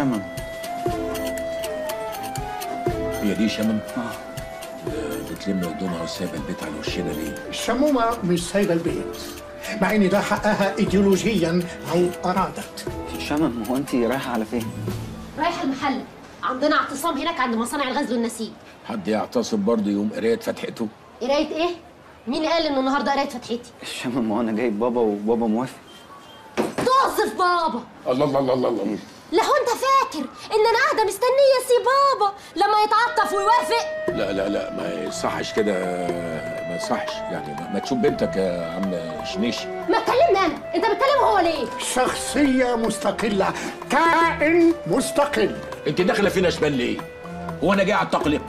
شمم. هي دي شمم؟ آه. بتلم هدومها وسايبه البيت على وشنا ليه؟ الشمومة مش سايبة البيت مع ان ده حقها ايديولوجيا لو ارادت شمم هو انت رايحة على فين؟ رايحة المحل. عندنا اعتصام هناك عند مصانع الغزل والنسيج حد يعتصم برضه يوم قراية فتحته؟ قراية إيه؟ مين قال إنه النهارده قراية فتحتي؟ شمم هو أنا جايب بابا وبابا موافق؟ توظف بابا! الله الله الله الله, الله. فاكر إن أنا قاعدة مستنية سي بابا لما يتعطف ويوافق. لا لا لا ما يصحش كده ما يصحش. يعني ما, ما تشوف بنتك يا عم شنيش. ما تكلمني أنا. أنت بتكلم هو ليه شخصية مستقلة كائن مستقل. أنت داخلة فينا شمال ليه؟ هو أنا جاي اعتقلك؟